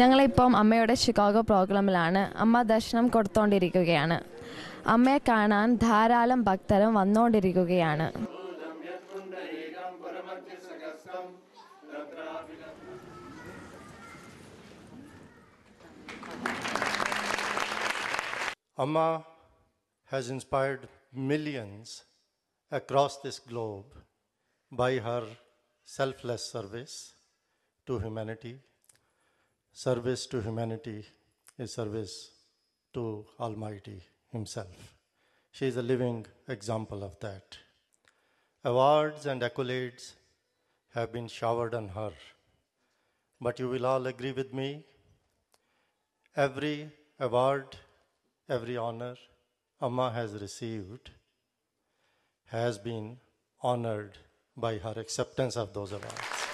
ഞങ്ങളിപ്പം അമ്മയുടെ ഷിക്കാഗോ പ്രോഗ്രാമിലാണ്. അമ്മ ദർശനം കൊടുത്തോണ്ടിരിക്കുകയാണ്. അമ്മയെ കാണാൻ ധാരാളം ഭക്തരും വന്നുകൊണ്ടിരിക്കുകയാണ് Amma has inspired millions across this globe by her selfless service to humanity Service to humanity is service to Almighty Himself. She is a living example of that. Awards and accolades have been showered on her. But you will all agree with me every award, every honor Amma has received has been honored by her acceptance of those awards.